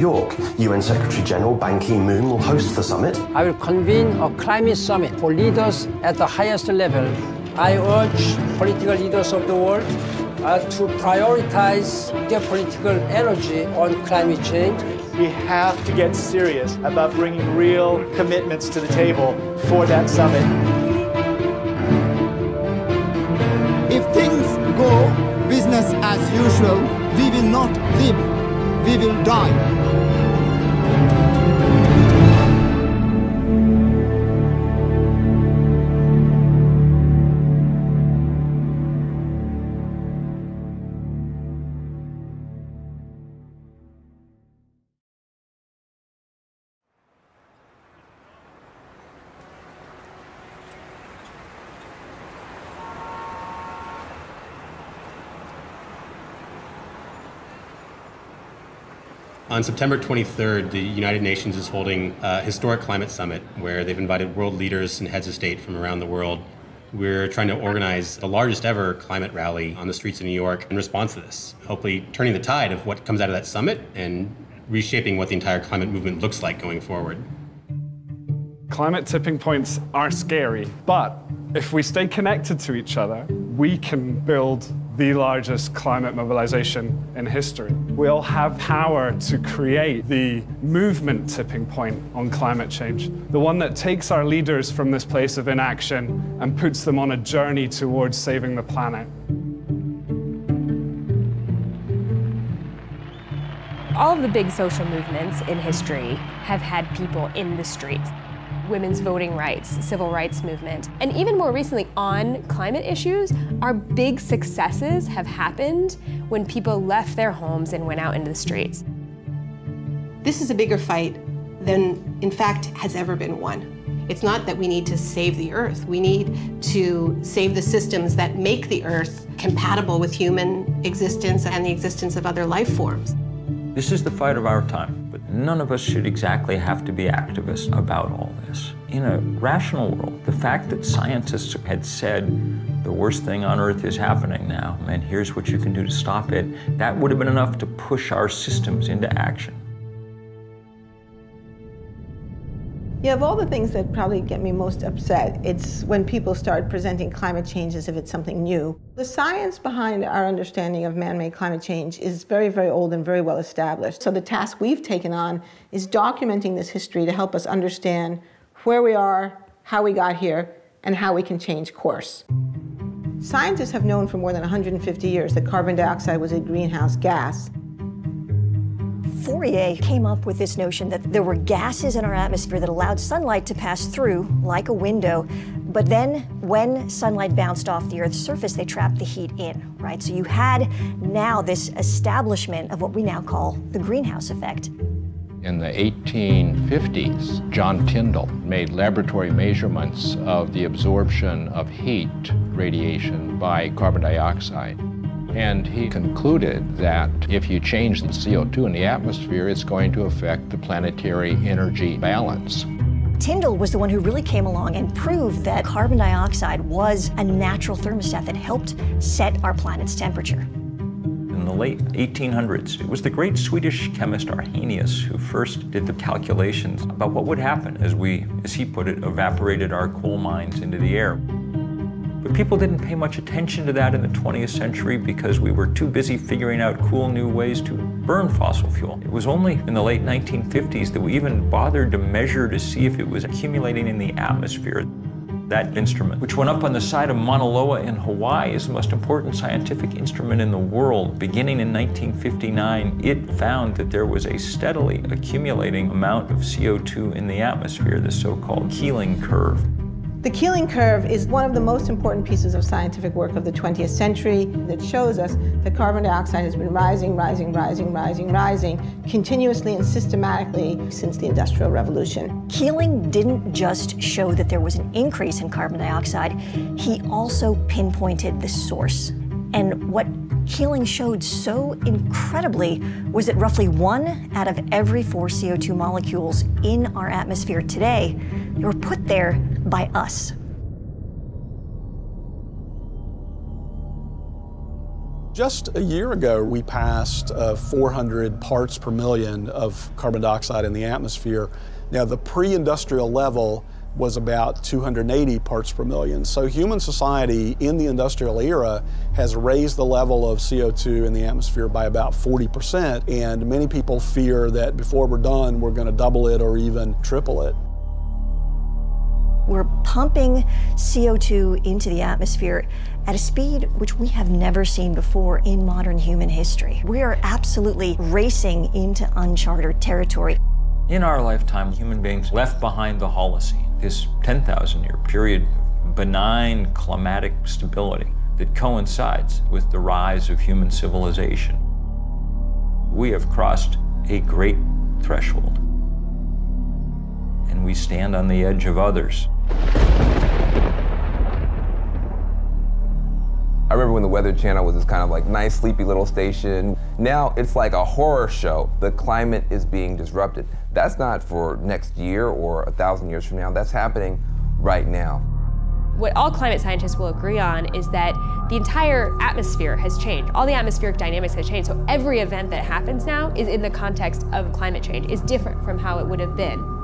York. UN Secretary General Ban Ki moon will host the summit. I will convene a climate summit for leaders at the highest level. I urge political leaders of the world uh, to prioritize their political energy on climate change. We have to get serious about bringing real commitments to the table for that summit. If things go business as usual, we will not live, we will die. On September 23rd, the United Nations is holding a historic climate summit where they've invited world leaders and heads of state from around the world. We're trying to organize the largest ever climate rally on the streets of New York in response to this, hopefully turning the tide of what comes out of that summit and reshaping what the entire climate movement looks like going forward. Climate tipping points are scary, but if we stay connected to each other, we can build the largest climate mobilization in history. We all have power to create the movement tipping point on climate change, the one that takes our leaders from this place of inaction and puts them on a journey towards saving the planet. All of the big social movements in history have had people in the streets women's voting rights, civil rights movement. And even more recently on climate issues, our big successes have happened when people left their homes and went out into the streets. This is a bigger fight than, in fact, has ever been won. It's not that we need to save the Earth. We need to save the systems that make the Earth compatible with human existence and the existence of other life forms. This is the fight of our time, but none of us should exactly have to be activists about all this. In a rational world, the fact that scientists had said the worst thing on Earth is happening now, and here's what you can do to stop it, that would have been enough to push our systems into action. Yeah, of all the things that probably get me most upset, it's when people start presenting climate change as if it's something new. The science behind our understanding of man-made climate change is very, very old and very well established. So the task we've taken on is documenting this history to help us understand where we are, how we got here, and how we can change course. Scientists have known for more than 150 years that carbon dioxide was a greenhouse gas. Fourier came up with this notion that there were gases in our atmosphere that allowed sunlight to pass through like a window, but then when sunlight bounced off the Earth's surface, they trapped the heat in, right? So you had now this establishment of what we now call the greenhouse effect. In the 1850s, John Tyndall made laboratory measurements of the absorption of heat radiation by carbon dioxide. And he concluded that if you change the CO2 in the atmosphere, it's going to affect the planetary energy balance. Tyndall was the one who really came along and proved that carbon dioxide was a natural thermostat that helped set our planet's temperature. In the late 1800s, it was the great Swedish chemist Arrhenius who first did the calculations about what would happen as we, as he put it, evaporated our coal mines into the air. But people didn't pay much attention to that in the 20th century because we were too busy figuring out cool new ways to burn fossil fuel. It was only in the late 1950s that we even bothered to measure to see if it was accumulating in the atmosphere. That instrument, which went up on the side of Mauna Loa in Hawaii, is the most important scientific instrument in the world. Beginning in 1959, it found that there was a steadily accumulating amount of CO2 in the atmosphere, the so-called Keeling curve. The Keeling curve is one of the most important pieces of scientific work of the 20th century that shows us that carbon dioxide has been rising, rising, rising, rising, rising continuously and systematically since the Industrial Revolution. Keeling didn't just show that there was an increase in carbon dioxide, he also pinpointed the source. And what Keeling showed so incredibly was that roughly one out of every four CO2 molecules in our atmosphere today were put there by us. Just a year ago, we passed uh, 400 parts per million of carbon dioxide in the atmosphere. Now, the pre industrial level was about 280 parts per million. So, human society in the industrial era has raised the level of CO2 in the atmosphere by about 40%. And many people fear that before we're done, we're going to double it or even triple it. We're pumping CO2 into the atmosphere at a speed which we have never seen before in modern human history. We are absolutely racing into uncharted territory. In our lifetime, human beings left behind the Holocene, this 10,000 year period of benign climatic stability that coincides with the rise of human civilization. We have crossed a great threshold, and we stand on the edge of others. I remember when the Weather Channel was this kind of like nice, sleepy little station. Now it's like a horror show. The climate is being disrupted. That's not for next year or a thousand years from now. That's happening right now. What all climate scientists will agree on is that the entire atmosphere has changed. All the atmospheric dynamics have changed. So every event that happens now is in the context of climate change, is different from how it would have been.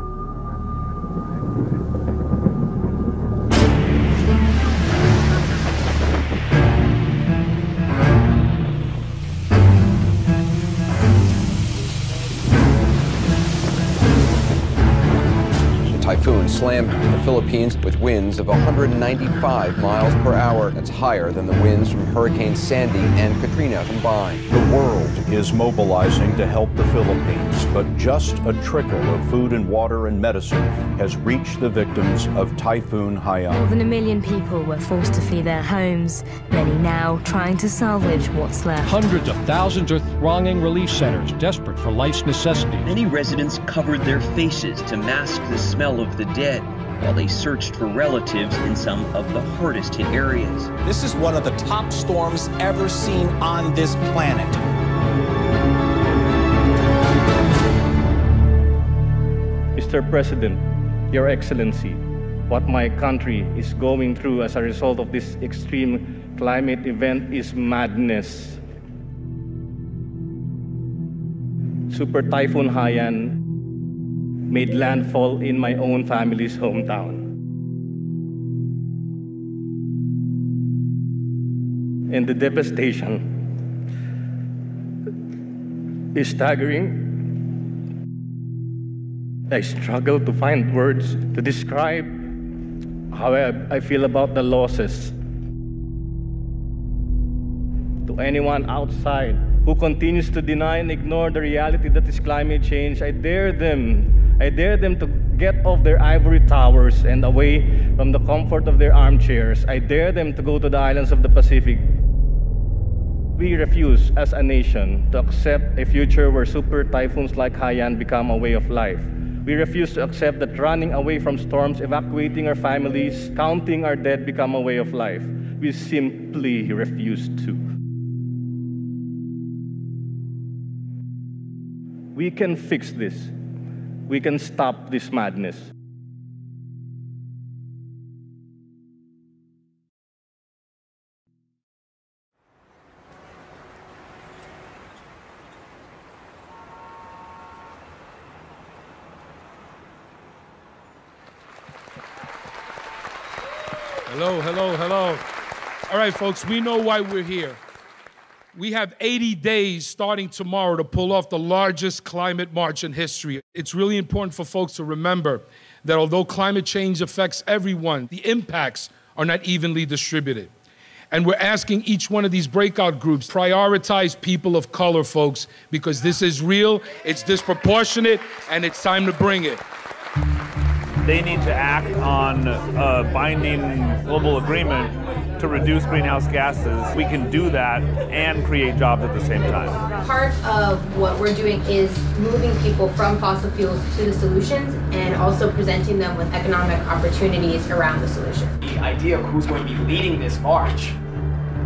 Slammed the Philippines with winds of 195 miles per hour. That's higher than the winds from Hurricane Sandy and Katrina combined. The world is mobilizing to help the Philippines, but just a trickle of food and water and medicine has reached the victims of Typhoon Haiyan. More than a million people were forced to flee their homes, many now trying to salvage what's left. Hundreds of thousands are thronging relief centers, desperate for life's necessities. Many residents covered their faces to mask the smell of the dead while they searched for relatives in some of the hardest hit areas. This is one of the top storms ever seen on this planet. Mr. President, Your Excellency, what my country is going through as a result of this extreme climate event is madness. Super Typhoon Haiyan made landfall in my own family's hometown. And the devastation is staggering. I struggle to find words to describe how I, I feel about the losses. To anyone outside who continues to deny and ignore the reality that is climate change, I dare them I dare them to get off their ivory towers and away from the comfort of their armchairs. I dare them to go to the islands of the Pacific. We refuse as a nation to accept a future where super typhoons like Haiyan become a way of life. We refuse to accept that running away from storms, evacuating our families, counting our dead become a way of life. We simply refuse to. We can fix this we can stop this madness. Hello, hello, hello. All right, folks, we know why we're here. We have 80 days starting tomorrow to pull off the largest climate march in history. It's really important for folks to remember that although climate change affects everyone, the impacts are not evenly distributed. And we're asking each one of these breakout groups prioritize people of color, folks, because this is real, it's disproportionate, and it's time to bring it. They need to act on a binding global agreement to reduce greenhouse gases, we can do that and create jobs at the same time. Part of what we're doing is moving people from fossil fuels to the solutions and also presenting them with economic opportunities around the solution. The idea of who's going to be leading this march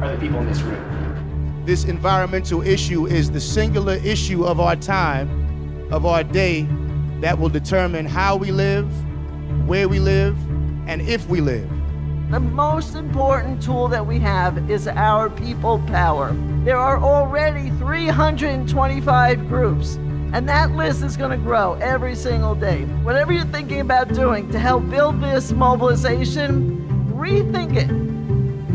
are the people in this room. This environmental issue is the singular issue of our time, of our day, that will determine how we live, where we live, and if we live. The most important tool that we have is our people power. There are already 325 groups, and that list is going to grow every single day. Whatever you're thinking about doing to help build this mobilization, rethink it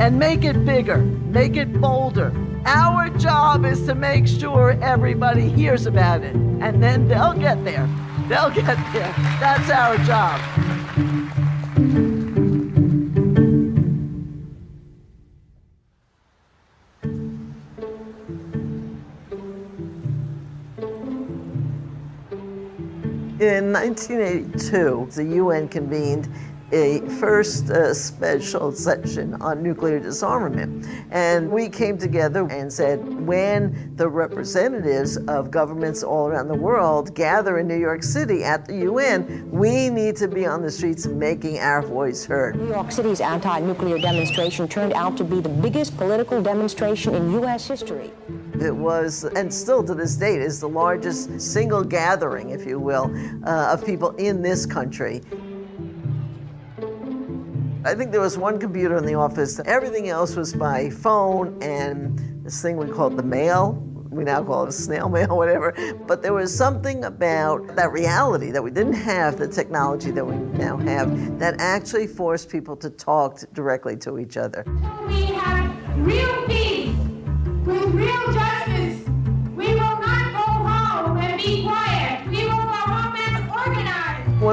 and make it bigger, make it bolder. Our job is to make sure everybody hears about it, and then they'll get there. They'll get there. That's our job. In 1982, the UN convened a first uh, special session on nuclear disarmament. And we came together and said, when the representatives of governments all around the world gather in New York City at the UN, we need to be on the streets making our voice heard. New York City's anti-nuclear demonstration turned out to be the biggest political demonstration in U.S. history. It was, and still to this date, is the largest single gathering, if you will, uh, of people in this country. I think there was one computer in the office. Everything else was by phone and this thing we called the mail. We now call it snail mail, whatever. But there was something about that reality that we didn't have the technology that we now have that actually forced people to talk directly to each other. We have real peace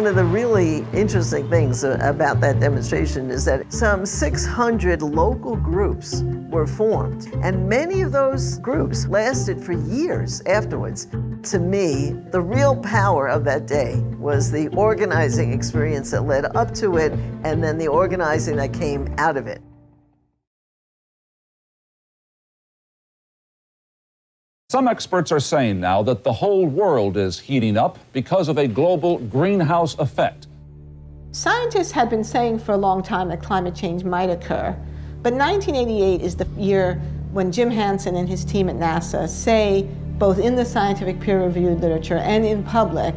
One of the really interesting things about that demonstration is that some 600 local groups were formed, and many of those groups lasted for years afterwards. To me, the real power of that day was the organizing experience that led up to it, and then the organizing that came out of it. Some experts are saying now that the whole world is heating up because of a global greenhouse effect. Scientists had been saying for a long time that climate change might occur, but 1988 is the year when Jim Hansen and his team at NASA say, both in the scientific peer-reviewed literature and in public,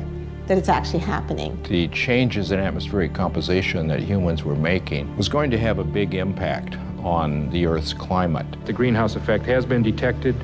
that it's actually happening. The changes in atmospheric composition that humans were making was going to have a big impact on the Earth's climate. The greenhouse effect has been detected,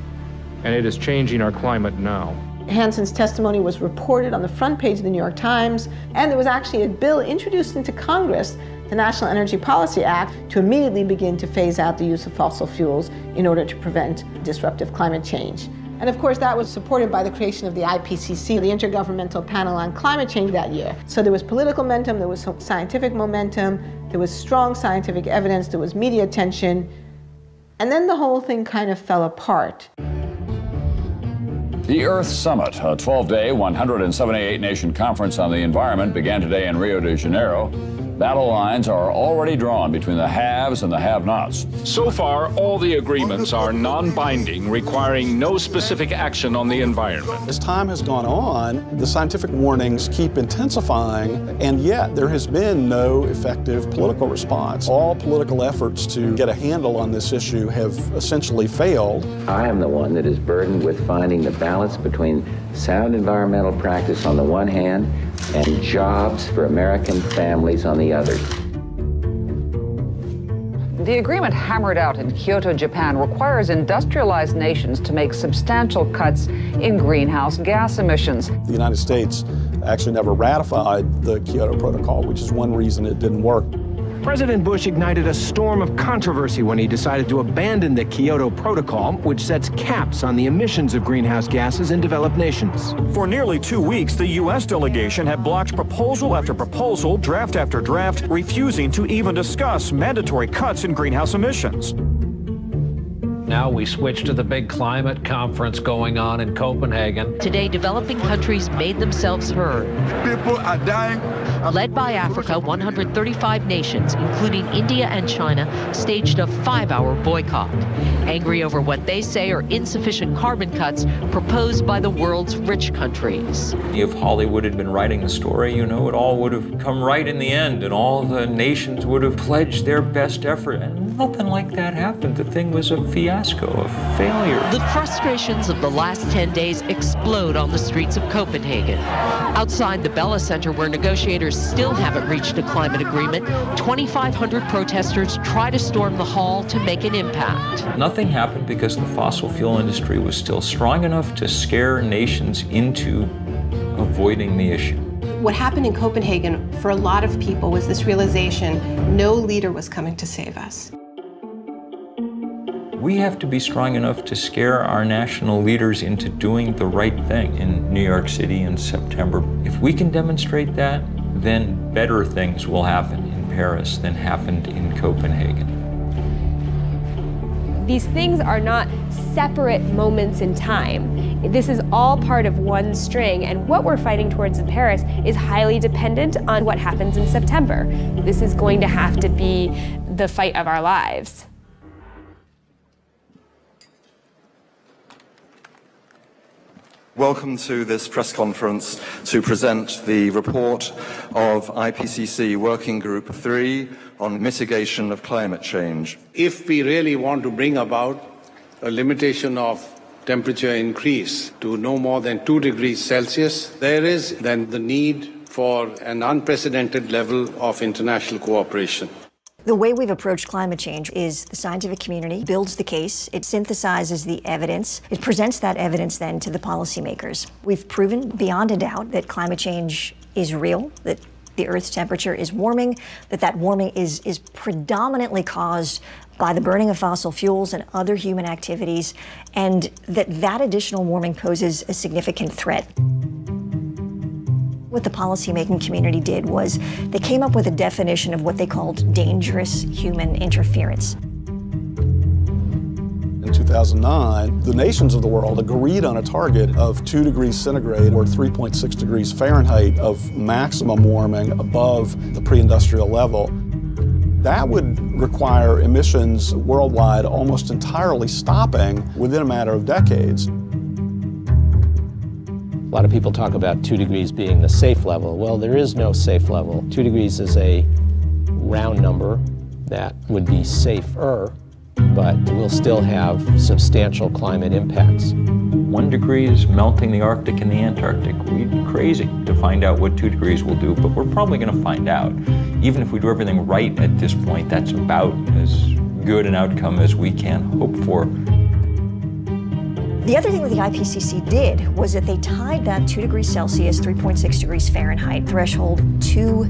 and it is changing our climate now. Hansen's testimony was reported on the front page of the New York Times, and there was actually a bill introduced into Congress, the National Energy Policy Act, to immediately begin to phase out the use of fossil fuels in order to prevent disruptive climate change. And of course, that was supported by the creation of the IPCC, the Intergovernmental Panel on Climate Change that year. So there was political momentum, there was scientific momentum, there was strong scientific evidence, there was media attention, and then the whole thing kind of fell apart. The Earth Summit, a 12 day, 178 nation conference on the environment, began today in Rio de Janeiro. Battle lines are already drawn between the haves and the have nots. So far, all the agreements are non binding, requiring no specific action on the environment. As time has gone on, the scientific warnings keep intensifying, and yet there has been no effective political response. All political efforts to get a handle on this issue have essentially failed. I am the one that is burdened with finding the balance between sound environmental practice on the one hand and jobs for American families on the other. The agreement hammered out in Kyoto, Japan, requires industrialized nations to make substantial cuts in greenhouse gas emissions. The United States actually never ratified the Kyoto Protocol, which is one reason it didn't work. President Bush ignited a storm of controversy when he decided to abandon the Kyoto Protocol, which sets caps on the emissions of greenhouse gases in developed nations. For nearly two weeks, the U.S. delegation had blocked proposal after proposal, draft after draft, refusing to even discuss mandatory cuts in greenhouse emissions. Now we switch to the big climate conference going on in Copenhagen. Today, developing countries made themselves heard. People are dying. Led by Africa, 135 nations, including India and China, staged a five-hour boycott, angry over what they say are insufficient carbon cuts proposed by the world's rich countries. If Hollywood had been writing the story, you know, it all would have come right in the end, and all the nations would have pledged their best effort. And nothing like that happened. The thing was a fiasco. fiasco, a failure. The frustrations of the last 10 days explode on the streets of Copenhagen. Outside the Bella Center, where negotiators still haven't reached a climate agreement, 2,500 protesters try to storm the hall to make an impact. Nothing happened because the fossil fuel industry was still strong enough to scare nations into avoiding the issue. What happened in Copenhagen for a lot of people was this realization no leader was coming to save us. We have to be strong enough to scare our national leaders into doing the right thing in New York City in September. If we can demonstrate that, then better things will happen in Paris than happened in Copenhagen. These things are not separate moments in time. This is all part of one string, and what we're fighting towards in Paris is highly dependent on what happens in September. This is going to have to be the fight of our lives. Welcome to this press conference to present the report of IPCC Working Group 3 on mitigation of climate change. If we really want to bring about a limitation of temperature increase to no more than 2 degrees Celsius, there is then the need for an unprecedented level of international cooperation. The way we've approached climate change is the scientific community builds the case, it synthesizes the evidence, it presents that evidence then to the policymakers. We've proven beyond a doubt that climate change is real, that the Earth's temperature is warming, that that warming is, is predominantly caused by the burning of fossil fuels and other human activities, and that that additional warming poses a significant threat. What the policymaking community did was they came up with a definition of what they called dangerous human interference. In 2009, the nations of the world agreed on a target of 2 degrees centigrade or 3.6 degrees Fahrenheit of maximum warming above the pre-industrial level. That would require emissions worldwide almost entirely stopping within a matter of decades. A lot of people talk about two degrees being the safe level. Well, there is no safe level. Two degrees is a round number that would be safer, but we'll still have substantial climate impacts. One degree is melting the Arctic and the Antarctic. We'd be crazy to find out what two degrees will do, but we're probably going to find out. Even if we do everything right at this point, that's about as good an outcome as we can hope for. The other thing that the IPCC did was that they tied that 2 degrees Celsius, 3.6 degrees Fahrenheit threshold to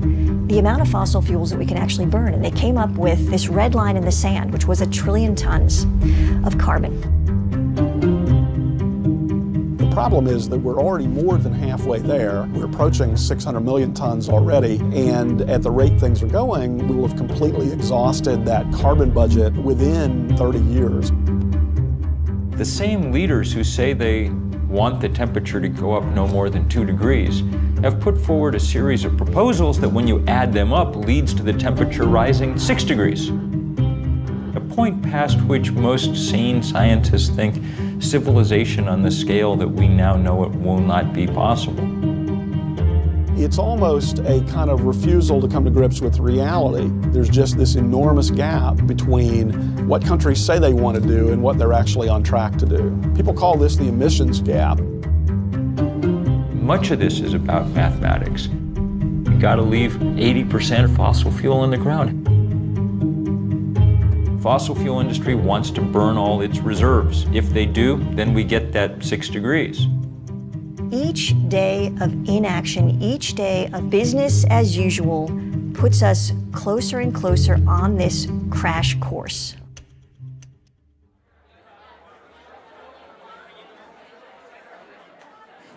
the amount of fossil fuels that we can actually burn. And they came up with this red line in the sand, which was a trillion tons of carbon. The problem is that we're already more than halfway there. We're approaching 600 million tons already, and at the rate things are going, we will have completely exhausted that carbon budget within 30 years. The same leaders who say they want the temperature to go up no more than two degrees have put forward a series of proposals that, when you add them up, leads to the temperature rising six degrees. A point past which most sane scientists think civilization on the scale that we now know it will not be possible. It's almost a kind of refusal to come to grips with reality. There's just this enormous gap between what countries say they want to do and what they're actually on track to do. People call this the emissions gap. Much of this is about mathematics. You got to leave 80% of fossil fuel in the ground. Fossil fuel industry wants to burn all its reserves. If they do, then we get that 6 degrees. Each day of inaction, each day of business as usual, puts us closer and closer on this crash course.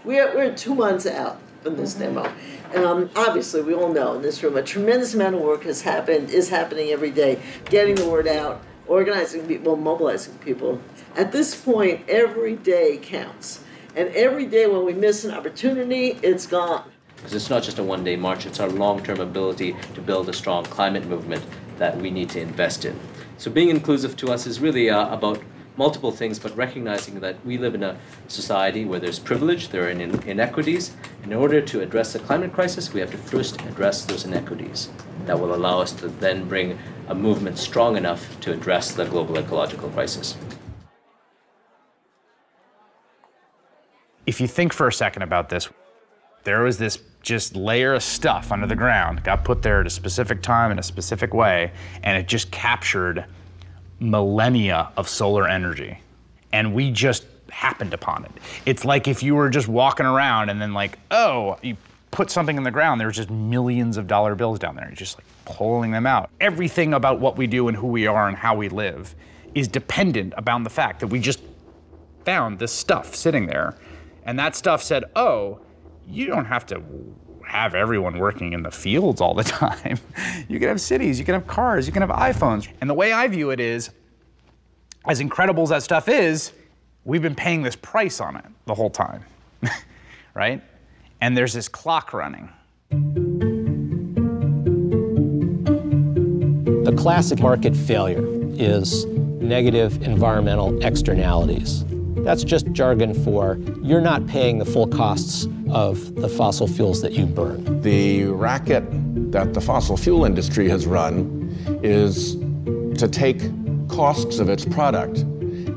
We're, we're two months out from this demo. Um, obviously, we all know in this room a tremendous amount of work has happened, is happening every day, getting the word out, organizing people, mobilizing people. At this point, every day counts. And every day when we miss an opportunity, it's gone. Because it's not just a one day march, it's our long term ability to build a strong climate movement that we need to invest in. So, being inclusive to us is really uh, about multiple things, but recognizing that we live in a society where there's privilege, there are in- inequities. In order to address the climate crisis, we have to first address those inequities. That will allow us to then bring a movement strong enough to address the global ecological crisis. If you think for a second about this, there was this just layer of stuff under the ground, got put there at a specific time in a specific way, and it just captured millennia of solar energy. And we just happened upon it. It's like if you were just walking around and then like, oh, you put something in the ground, there's just millions of dollar bills down there. You're just like pulling them out. Everything about what we do and who we are and how we live is dependent upon the fact that we just found this stuff sitting there. And that stuff said, oh, you don't have to have everyone working in the fields all the time. you can have cities, you can have cars, you can have iPhones. And the way I view it is, as incredible as that stuff is, we've been paying this price on it the whole time, right? And there's this clock running. The classic market failure is negative environmental externalities. That's just jargon for you're not paying the full costs of the fossil fuels that you burn. The racket that the fossil fuel industry has run is to take costs of its product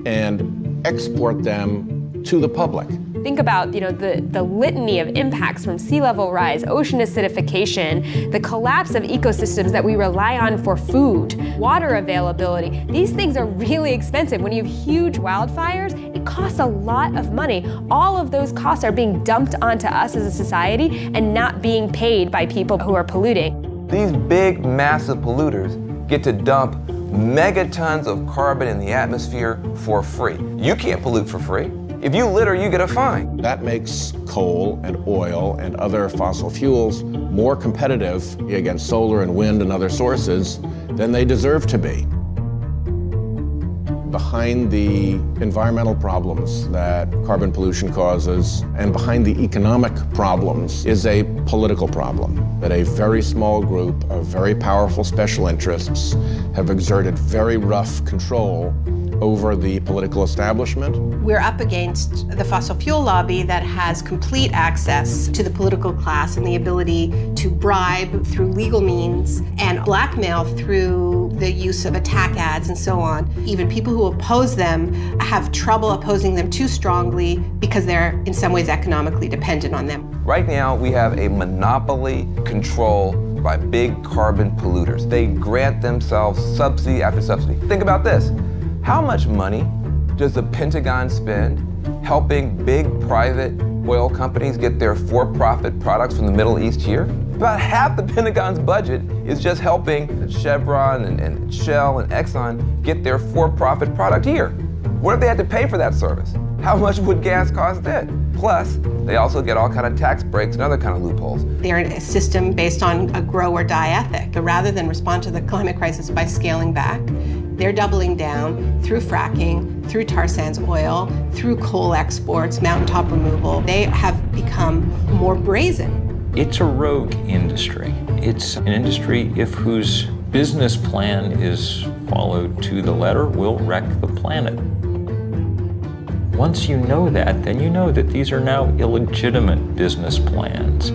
and export them to the public. Think about, you know, the, the litany of impacts from sea level rise, ocean acidification, the collapse of ecosystems that we rely on for food, water availability. These things are really expensive. When you have huge wildfires, it costs a lot of money. All of those costs are being dumped onto us as a society and not being paid by people who are polluting. These big, massive polluters get to dump megatons of carbon in the atmosphere for free. You can't pollute for free. If you litter, you get a fine. That makes coal and oil and other fossil fuels more competitive against solar and wind and other sources than they deserve to be. Behind the environmental problems that carbon pollution causes and behind the economic problems is a political problem that a very small group of very powerful special interests have exerted very rough control over the political establishment. We're up against the fossil fuel lobby that has complete access to the political class and the ability to bribe through legal means and blackmail through the use of attack ads and so on. Even people who oppose them have trouble opposing them too strongly because they're in some ways economically dependent on them. Right now, we have a monopoly control by big carbon polluters. They grant themselves subsidy after subsidy. Think about this. How much money does the Pentagon spend helping big private oil companies get their for-profit products from the Middle East here? About half the Pentagon's budget is just helping Chevron and, and Shell and Exxon get their for-profit product here. What if they had to pay for that service? How much would gas cost then? Plus, they also get all kind of tax breaks and other kind of loopholes. They're in a system based on a grow or die ethic. Rather than respond to the climate crisis by scaling back, they're doubling down through fracking, through tar sands oil, through coal exports, mountaintop removal. They have become more brazen. It's a rogue industry. It's an industry if whose business plan is followed to the letter will wreck the planet. Once you know that, then you know that these are now illegitimate business plans.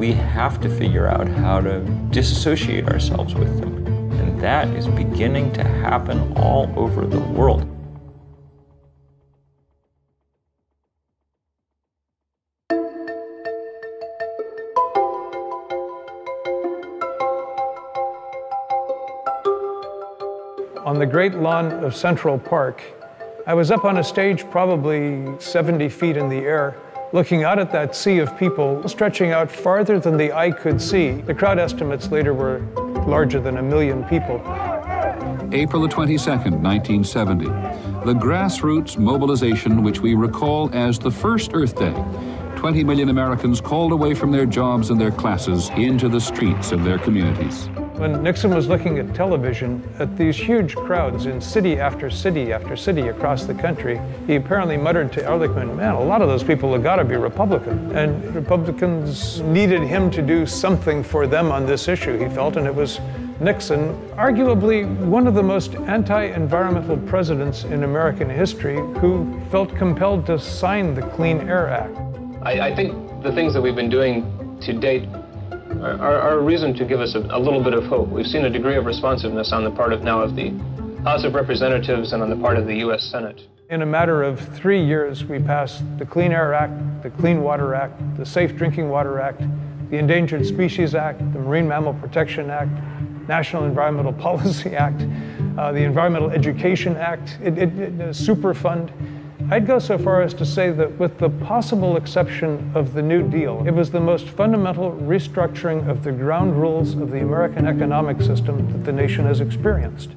We have to figure out how to disassociate ourselves with them. That is beginning to happen all over the world. On the great lawn of Central Park, I was up on a stage probably 70 feet in the air, looking out at that sea of people stretching out farther than the eye could see. The crowd estimates later were larger than a million people. April the 22nd, 1970. The grassroots mobilization, which we recall as the first Earth Day. 20 million Americans called away from their jobs and their classes into the streets of their communities. When Nixon was looking at television at these huge crowds in city after city after city across the country, he apparently muttered to Ehrlichman, man, a lot of those people have got to be Republican. And Republicans needed him to do something for them on this issue, he felt, and it was Nixon, arguably one of the most anti environmental presidents in American history, who felt compelled to sign the Clean Air Act. I, I think the things that we've been doing to date are, are, a reason to give us a, a, little bit of hope. We've seen a degree of responsiveness on the part of now of the House of Representatives and on the part of the U.S. Senate. In a matter of three years, we passed the Clean Air Act, the Clean Water Act, the Safe Drinking Water Act, the Endangered Species Act, the Marine Mammal Protection Act, National Environmental Policy Act, uh, the Environmental Education Act, it, it, it, Superfund. I'd go so far as to say that, with the possible exception of the New Deal, it was the most fundamental restructuring of the ground rules of the American economic system that the nation has experienced.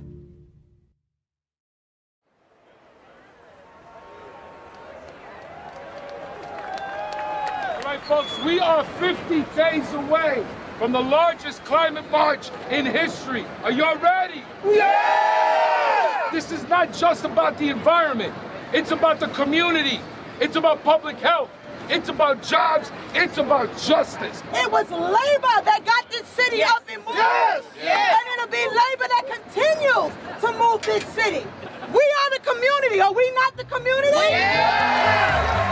folks, we are 50 days away from the largest climate march in history. Are y'all ready? Yeah! This is not just about the environment. It's about the community. It's about public health. It's about jobs. It's about justice. It was labor that got this city yes. up and moving. Yes. yes. And it'll be labor that continues to move this city. We are the community. Are we not the community? Yeah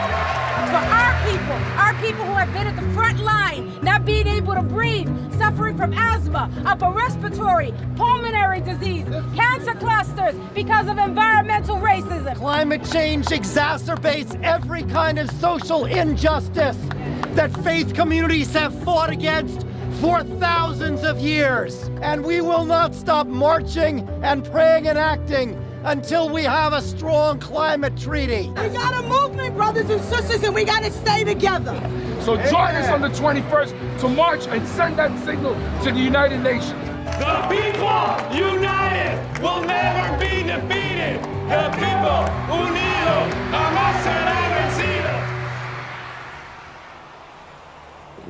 for our people, our people who have been at the front line, being able to breathe, suffering from asthma, upper respiratory, pulmonary disease, cancer clusters because of environmental racism. Climate change exacerbates every kind of social injustice that faith communities have fought against for thousands of years. And we will not stop marching and praying and acting until we have a strong climate treaty. We got a movement, brothers and sisters, and we got to stay together. So join us on the 21st to march and send that signal to the United Nations. The people united will never be defeated. The people unidos jamás serán vencidos.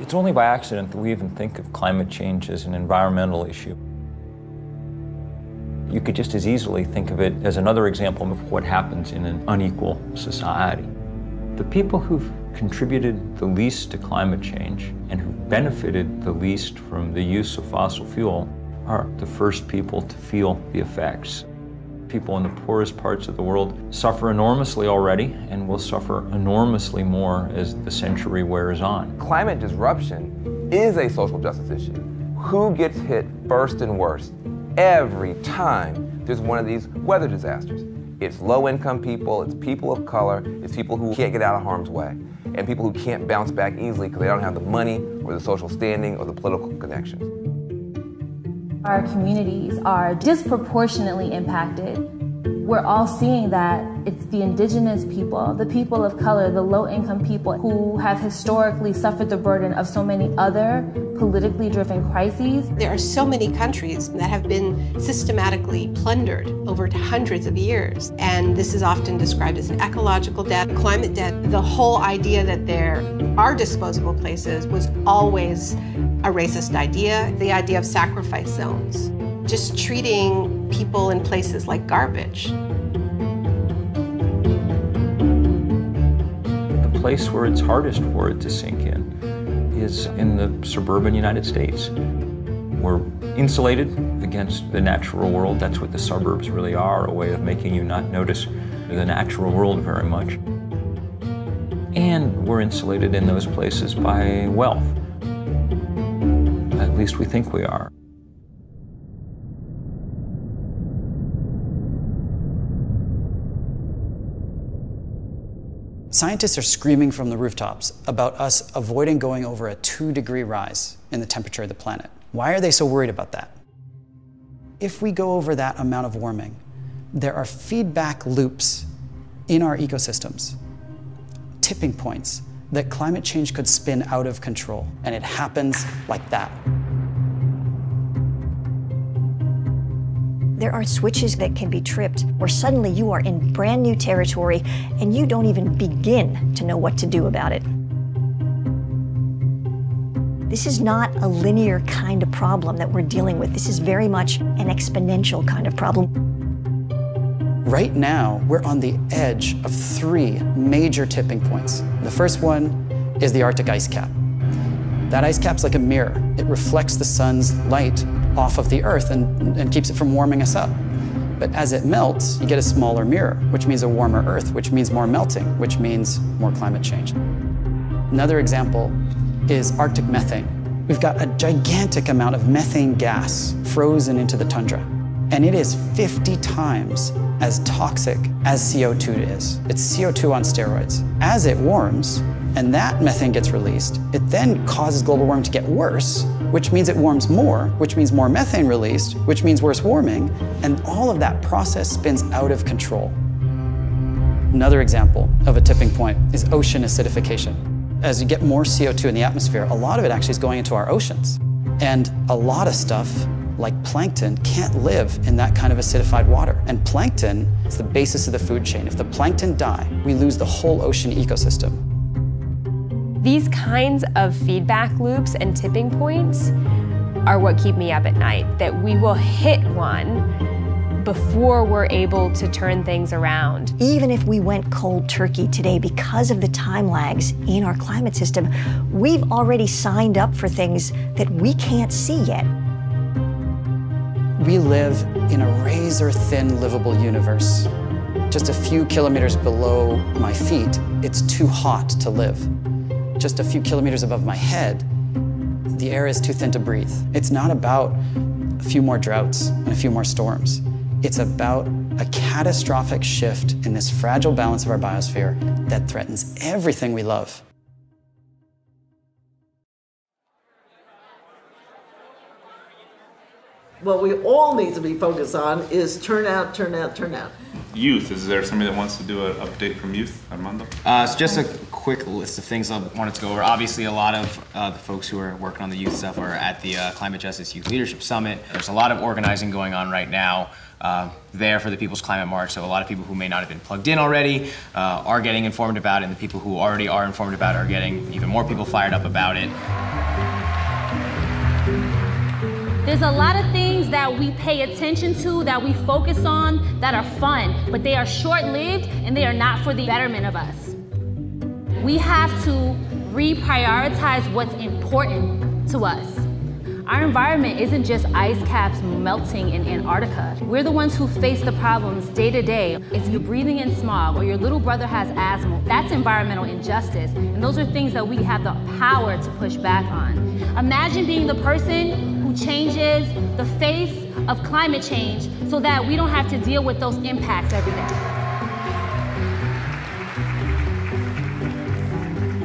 It's only by accident that we even think of climate change as an environmental issue. You could just as easily think of it as another example of what happens in an unequal society. The people who've contributed the least to climate change and who've benefited the least from the use of fossil fuel are the first people to feel the effects. People in the poorest parts of the world suffer enormously already and will suffer enormously more as the century wears on. Climate disruption is a social justice issue. Who gets hit first and worst? every time there's one of these weather disasters. It's low income people, it's people of color, it's people who can't get out of harm's way, and people who can't bounce back easily because they don't have the money or the social standing or the political connections. Our communities are disproportionately impacted we're all seeing that it's the indigenous people, the people of color, the low income people who have historically suffered the burden of so many other politically driven crises. There are so many countries that have been systematically plundered over hundreds of years. And this is often described as an ecological debt, climate debt. The whole idea that there are disposable places was always a racist idea, the idea of sacrifice zones just treating people in places like garbage. Place where it's hardest for it to sink in is in the suburban United States. We're insulated against the natural world. That's what the suburbs really are, a way of making you not notice the natural world very much. And we're insulated in those places by wealth. At least we think we are. Scientists are screaming from the rooftops about us avoiding going over a two degree rise in the temperature of the planet. Why are they so worried about that? If we go over that amount of warming, there are feedback loops in our ecosystems, tipping points that climate change could spin out of control. And it happens like that. There are switches that can be tripped where suddenly you are in brand new territory and you don't even begin to know what to do about it. This is not a linear kind of problem that we're dealing with. This is very much an exponential kind of problem. Right now, we're on the edge of three major tipping points. The first one is the Arctic ice cap. That ice cap's like a mirror. It reflects the sun's light off of the Earth and, and keeps it from warming us up. But as it melts, you get a smaller mirror, which means a warmer Earth, which means more melting, which means more climate change. Another example is Arctic methane. We've got a gigantic amount of methane gas frozen into the tundra. and it is 50 times as toxic as CO2 is. It's CO2 on steroids. As it warms, and that methane gets released, it then causes global warming to get worse, which means it warms more, which means more methane released, which means worse warming, and all of that process spins out of control. Another example of a tipping point is ocean acidification. As you get more CO2 in the atmosphere, a lot of it actually is going into our oceans. And a lot of stuff, like plankton, can't live in that kind of acidified water. And plankton is the basis of the food chain. If the plankton die, we lose the whole ocean ecosystem. These kinds of feedback loops and tipping points are what keep me up at night, that we will hit one before we're able to turn things around. Even if we went cold turkey today because of the time lags in our climate system, we've already signed up for things that we can't see yet. We live in a razor thin livable universe. Just a few kilometers below my feet, it's too hot to live. Just a few kilometers above my head, the air is too thin to breathe. It's not about a few more droughts and a few more storms. It's about a catastrophic shift in this fragile balance of our biosphere that threatens everything we love. What we all need to be focused on is turnout, turnout, turnout. Youth, is there somebody that wants to do an update from youth, Armando? Uh, so just a quick list of things I wanted to go over. Obviously, a lot of uh, the folks who are working on the youth stuff are at the uh, Climate Justice Youth Leadership Summit. There's a lot of organizing going on right now uh, there for the People's Climate March. So a lot of people who may not have been plugged in already uh, are getting informed about it, and the people who already are informed about it are getting even more people fired up about it. There's a lot of things that we pay attention to, that we focus on, that are fun, but they are short-lived and they are not for the betterment of us. We have to reprioritize what's important to us. Our environment isn't just ice caps melting in Antarctica. We're the ones who face the problems day to day. If you're breathing in smog or your little brother has asthma, that's environmental injustice. And those are things that we have the power to push back on. Imagine being the person changes the face of climate change so that we don't have to deal with those impacts every day.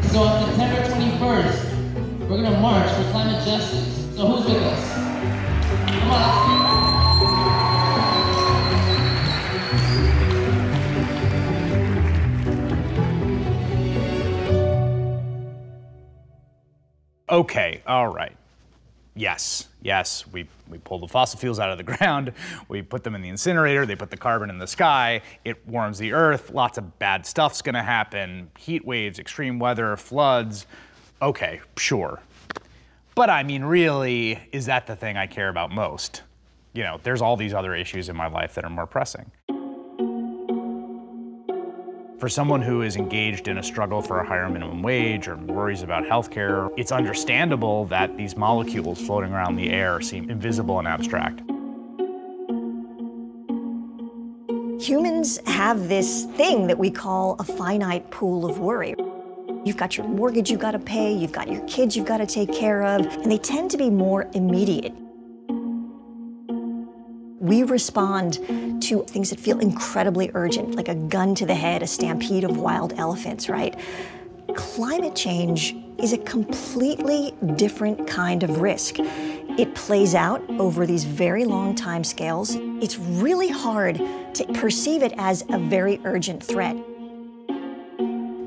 So on September 21st, we're gonna march for climate justice. So who's with us? Come on, Okay, all right. Yes, yes, we, we pull the fossil fuels out of the ground, we put them in the incinerator, they put the carbon in the sky, it warms the earth, lots of bad stuff's gonna happen, heat waves, extreme weather, floods. Okay, sure. But I mean, really, is that the thing I care about most? You know, there's all these other issues in my life that are more pressing. For someone who is engaged in a struggle for a higher minimum wage or worries about healthcare, it's understandable that these molecules floating around the air seem invisible and abstract. Humans have this thing that we call a finite pool of worry. You've got your mortgage you've got to pay, you've got your kids you've got to take care of, and they tend to be more immediate. We respond to things that feel incredibly urgent, like a gun to the head, a stampede of wild elephants, right? Climate change is a completely different kind of risk. It plays out over these very long time scales. It's really hard to perceive it as a very urgent threat.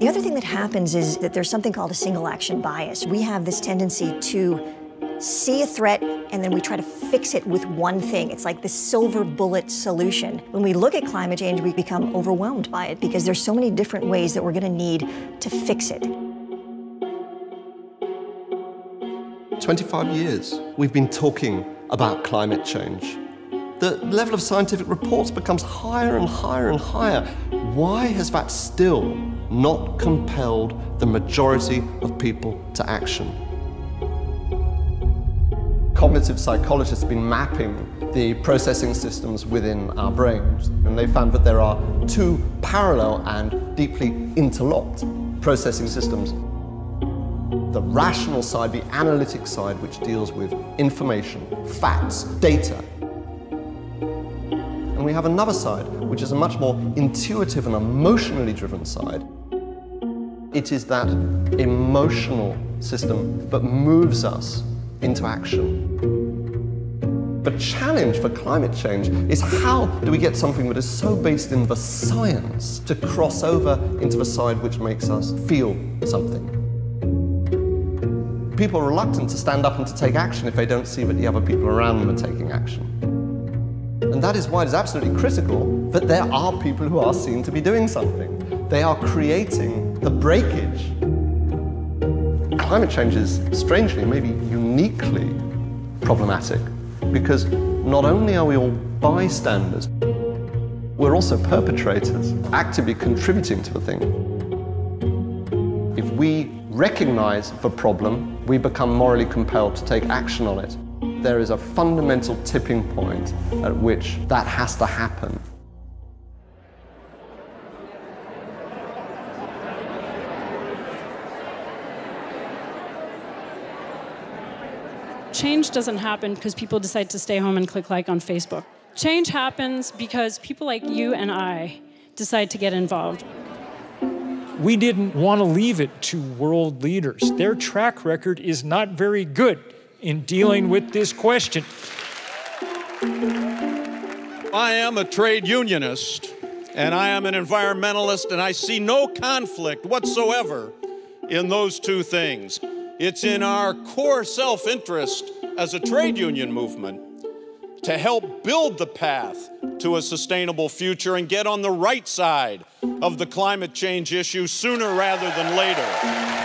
The other thing that happens is that there's something called a single action bias. We have this tendency to see a threat and then we try to fix it with one thing. It's like the silver bullet solution. When we look at climate change, we become overwhelmed by it because there's so many different ways that we're going to need to fix it. 25 years we've been talking about climate change. The level of scientific reports becomes higher and higher and higher. Why has that still not compelled the majority of people to action? Cognitive psychologists have been mapping the processing systems within our brains, and they found that there are two parallel and deeply interlocked processing systems. The rational side, the analytic side, which deals with information, facts, data, And we have another side, which is a much more intuitive and emotionally driven side. It is that emotional system that moves us into action. The challenge for climate change is how do we get something that is so based in the science to cross over into the side which makes us feel something. People are reluctant to stand up and to take action if they don't see that the other people around them are taking action. And that is why it is absolutely critical that there are people who are seen to be doing something. They are creating the breakage. Climate change is strangely, maybe uniquely problematic because not only are we all bystanders, we're also perpetrators, actively contributing to the thing. If we recognize the problem, we become morally compelled to take action on it. There is a fundamental tipping point at which that has to happen. Change doesn't happen because people decide to stay home and click like on Facebook. Change happens because people like you and I decide to get involved. We didn't want to leave it to world leaders. Their track record is not very good in dealing with this question. I am a trade unionist and I am an environmentalist, and I see no conflict whatsoever in those two things. It's in our core self interest as a trade union movement to help build the path to a sustainable future and get on the right side of the climate change issue sooner rather than later.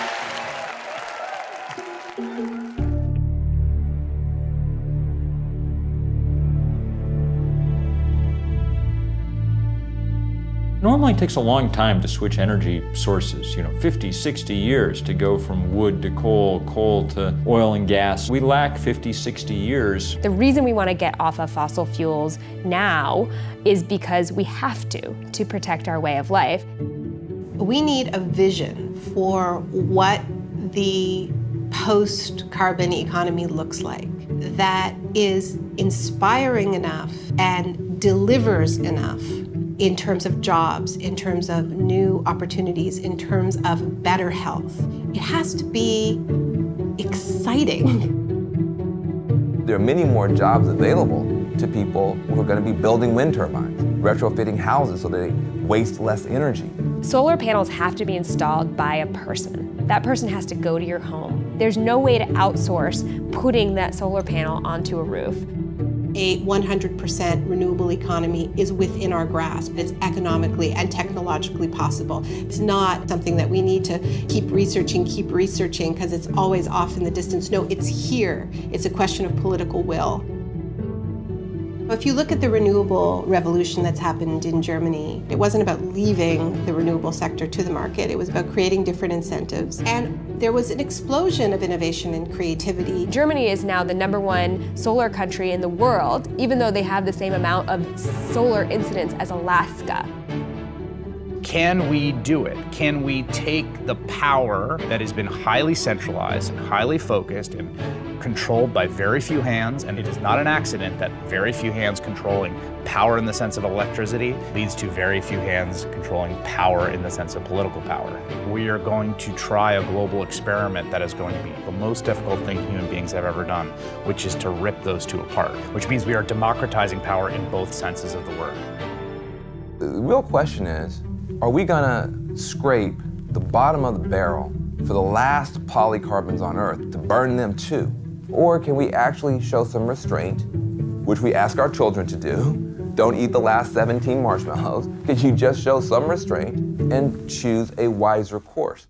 Normally it takes a long time to switch energy sources, you know, 50, 60 years to go from wood to coal, coal to oil and gas. We lack 50, 60 years. The reason we want to get off of fossil fuels now is because we have to, to protect our way of life. We need a vision for what the post carbon economy looks like that is inspiring enough and delivers enough in terms of jobs, in terms of new opportunities, in terms of better health. It has to be exciting. There are many more jobs available to people who are going to be building wind turbines, retrofitting houses so they waste less energy. Solar panels have to be installed by a person. That person has to go to your home. There's no way to outsource putting that solar panel onto a roof a 100% renewable economy is within our grasp. It's economically and technologically possible. It's not something that we need to keep researching, keep researching, because it's always off in the distance. No, it's here. It's a question of political will. If you look at the renewable revolution that's happened in Germany, it wasn't about leaving the renewable sector to the market, it was about creating different incentives. And there was an explosion of innovation and creativity. Germany is now the number one solar country in the world, even though they have the same amount of solar incidence as Alaska. Can we do it? Can we take the power that has been highly centralized and highly focused and controlled by very few hands, and it is not an accident that very few hands controlling power in the sense of electricity leads to very few hands controlling power in the sense of political power. We are going to try a global experiment that is going to be the most difficult thing human beings have ever done, which is to rip those two apart, which means we are democratizing power in both senses of the word. The real question is, are we gonna scrape the bottom of the barrel for the last polycarbons on Earth to burn them too? Or can we actually show some restraint, which we ask our children to do? Don't eat the last 17 marshmallows. Can you just show some restraint and choose a wiser course?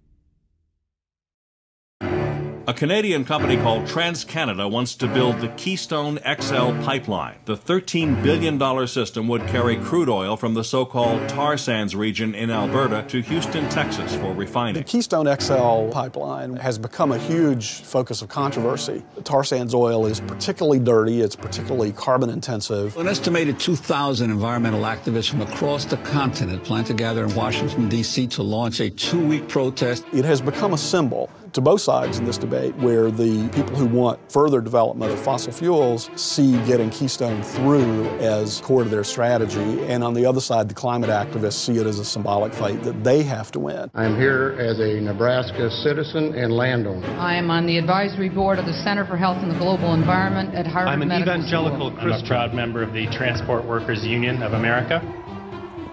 A Canadian company called TransCanada wants to build the Keystone XL pipeline. The $13 billion system would carry crude oil from the so-called tar sands region in Alberta to Houston, Texas for refining. The Keystone XL pipeline has become a huge focus of controversy. The tar sands oil is particularly dirty, it's particularly carbon intensive. An estimated 2,000 environmental activists from across the continent plan to gather in Washington, D.C. to launch a two-week protest. It has become a symbol to both sides in this debate where the people who want further development of fossil fuels see getting Keystone through as core to their strategy, and on the other side, the climate activists see it as a symbolic fight that they have to win. I'm here as a Nebraska citizen and landowner. I am on the advisory board of the Center for Health and the Global Environment at Harvard I'm an Medical evangelical School. Christian. I'm a proud member of the Transport Workers Union of America.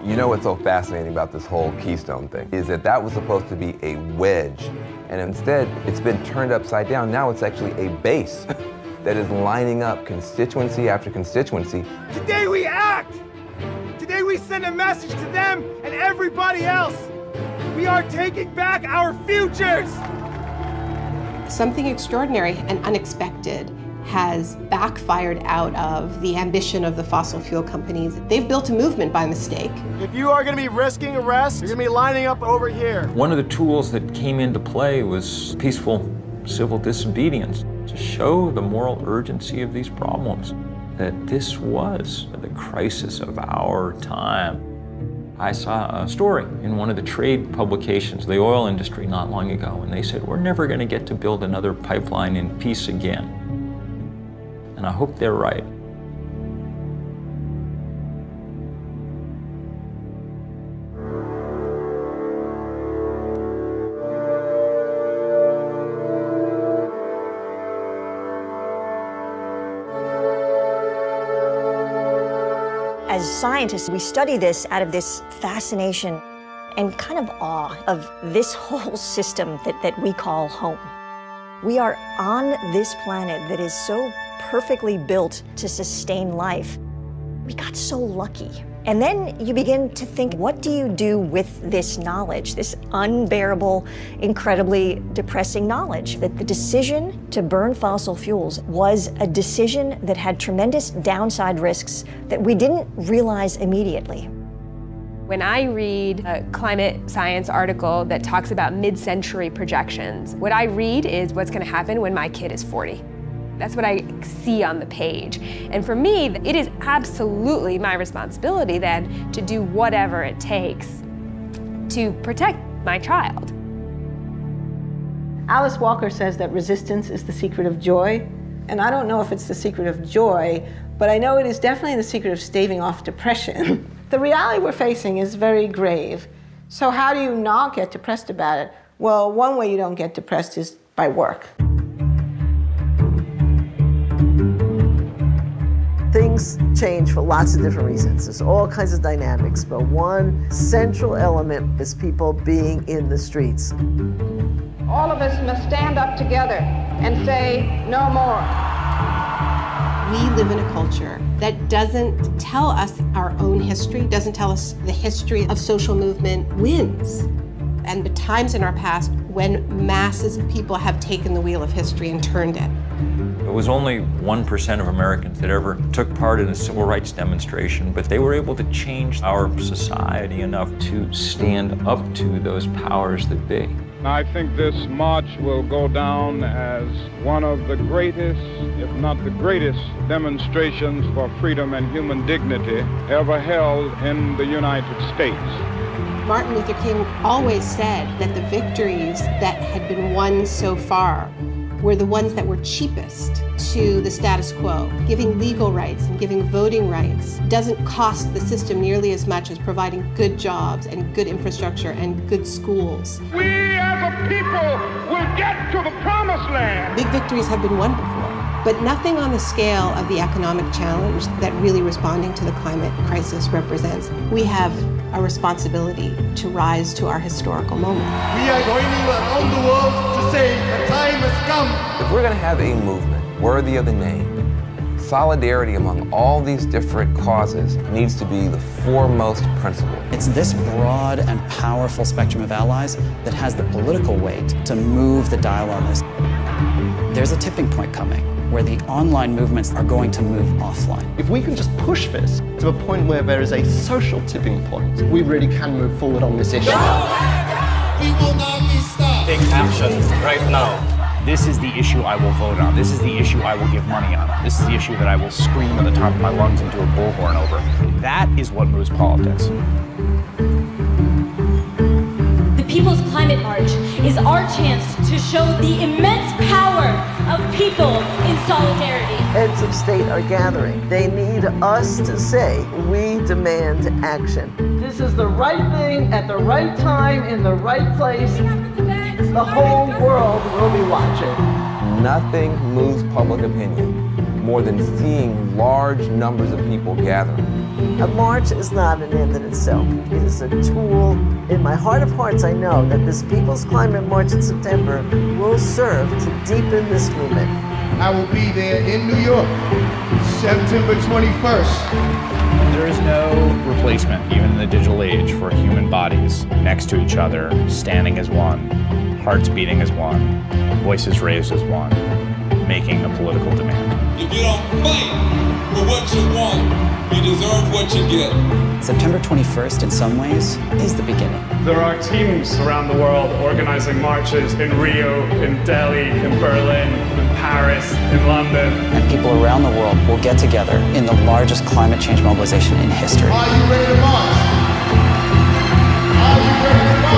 You know what's so fascinating about this whole Keystone thing is that that was supposed to be a wedge, and instead it's been turned upside down. Now it's actually a base that is lining up constituency after constituency. Today we act. Today we send a message to them and everybody else. We are taking back our futures. Something extraordinary and unexpected has backfired out of the ambition of the fossil fuel companies. They've built a movement by mistake. If you are going to be risking arrest, you're going to be lining up over here. One of the tools that came into play was peaceful civil disobedience to show the moral urgency of these problems, that this was the crisis of our time. I saw a story in one of the trade publications, the oil industry, not long ago, and they said, We're never going to get to build another pipeline in peace again. And I hope they're right. As scientists, we study this out of this fascination and kind of awe of this whole system that, that we call home. We are on this planet that is so perfectly built to sustain life. We got so lucky. And then you begin to think, what do you do with this knowledge, this unbearable, incredibly depressing knowledge? That the decision to burn fossil fuels was a decision that had tremendous downside risks that we didn't realize immediately. When I read a climate science article that talks about mid century projections, what I read is what's going to happen when my kid is 40. That's what I see on the page. And for me, it is absolutely my responsibility then to do whatever it takes to protect my child. Alice Walker says that resistance is the secret of joy. And I don't know if it's the secret of joy, but I know it is definitely the secret of staving off depression. the reality we're facing is very grave. So, how do you not get depressed about it? Well, one way you don't get depressed is by work. Things change for lots of different reasons. There's all kinds of dynamics, but one central element is people being in the streets. All of us must stand up together and say, no more. We live in a culture that doesn't tell us our own history, doesn't tell us the history of social movement wins. And the times in our past when masses of people have taken the wheel of history and turned it. It was only 1% of Americans that ever took part in a civil rights demonstration, but they were able to change our society enough to stand up to those powers that be. I think this march will go down as one of the greatest, if not the greatest, demonstrations for freedom and human dignity ever held in the United States. Martin Luther King always said that the victories that had been won so far were the ones that were cheapest to the status quo. Giving legal rights and giving voting rights doesn't cost the system nearly as much as providing good jobs and good infrastructure and good schools. We as a people will get to the promised land. Big victories have been won before, but nothing on the scale of the economic challenge that really responding to the climate crisis represents. We have a responsibility to rise to our historical moment. We are going around the world to say the time has come. If we're going to have a movement worthy of the name, solidarity among all these different causes needs to be the foremost principle. It's this broad and powerful spectrum of allies that has the political weight to move the dial on this. There's a tipping point coming where the online movements are going to move offline. If we can just push this to a point where there is a social tipping point, we really can move forward on this issue. We will not be stopped. Take action right now. This is the issue I will vote on. This is the issue I will give money on. This is the issue that I will scream at the top of my lungs into a bullhorn over. That is what moves politics. The People's Climate March is our chance to to show the immense power of people in solidarity. Heads of state are gathering. They need us to say, we demand action. This is the right thing at the right time in the right place. The whole world will be watching. Nothing moves public opinion more than seeing large numbers of people gathering. A march is not an end in itself. It is a tool. In my heart of hearts, I know that this People's Climate March in September will serve to deepen this movement. I will be there in New York, September 21st. There is no replacement, even in the digital age, for human bodies next to each other, standing as one, hearts beating as one, voices raised as one, making a political demand. If you don't fight for what you want. You deserve what you get. September 21st, in some ways, is the beginning. There are teams around the world organizing marches in Rio, in Delhi, in Berlin, in Paris, in London. And people around the world will get together in the largest climate change mobilization in history. Are you ready to march? Are you ready to march?